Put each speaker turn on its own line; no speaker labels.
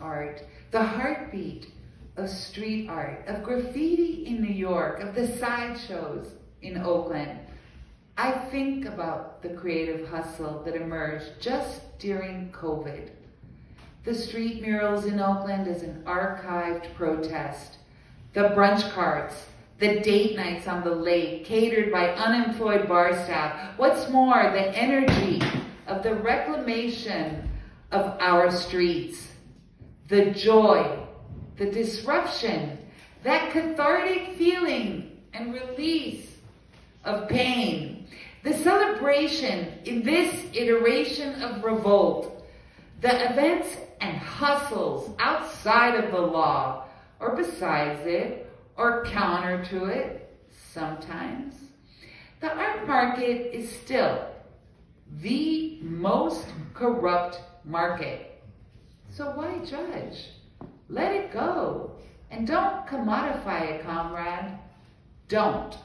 art, the heartbeat of street art, of graffiti in New York, of the sideshows in Oakland, I think about the creative hustle that emerged just during COVID. The street murals in Oakland as an archived protest, the brunch carts, the date nights on the lake catered by unemployed bar staff. What's more, the energy of the reclamation of our streets, the joy, the disruption, that cathartic feeling and release of pain, the celebration in this iteration of revolt, the events and hustles outside of the law or besides it or counter to it sometimes. The art market is still the most corrupt market. So why judge? Let it go. And don't commodify it, comrade. Don't.